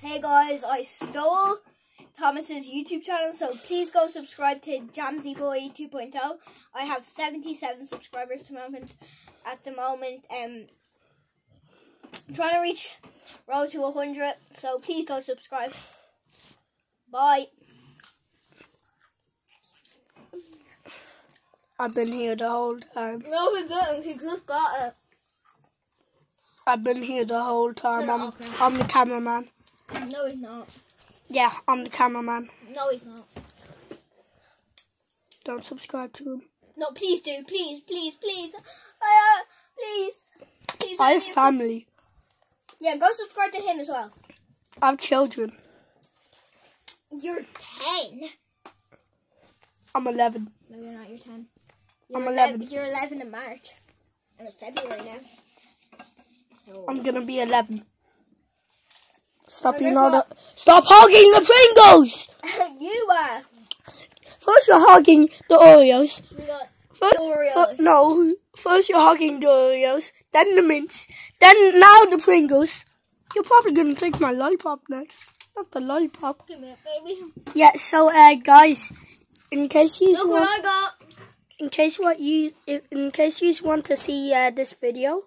Hey guys, I stole Thomas's YouTube channel, so please go subscribe to Jamsy Boy 2.0. I have 77 subscribers to moment at the moment. Um, I'm trying to reach road to 100, so please go subscribe. Bye. I've been here the whole time. No, we didn't. He just got it. I've been here the whole time. I'm. I'm the cameraman. No, he's not. Yeah, I'm the cameraman. No, he's not. Don't subscribe to him. No, please do. Please, please, please. Uh, please. Please. I have family. Yeah, go subscribe to him as well. I have children. You're 10. I'm 11. No, you're not. You're 10. I'm You're 11. You're 11 in March. And it's February now. So, I'm gonna be 11. Stop eating all the. what? Stop hogging the Pringles! you are. First you're hogging the Oreos. We got First, Oreos. no, first you're hogging the Oreos, then the mints, then now the Pringles. You're probably gonna take my lollipop next. Not the lollipop. Give me it, baby. Yeah. So, uh, guys, in case you Look what want, I got. in case what you, in case you want to see uh, this video,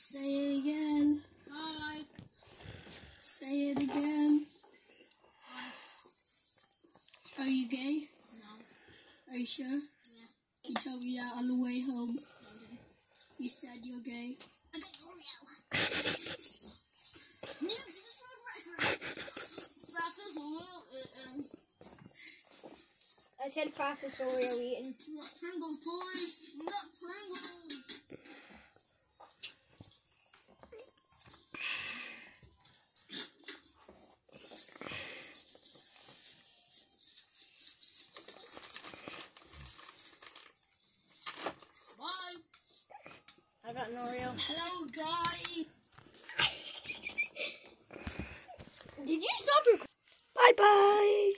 Say it again. Hi. Say it again. Are you gay? No. Are you sure? Yeah. You told me that on the way home. You said you're gay. I got Oreo. New Record. Fastest Oreo eaten. I said fastest Oreo eating. Not Pringles, boys. Not Pringles. Bye. I got an Oreo. Hello, guys. Did you stop recording? bye bye.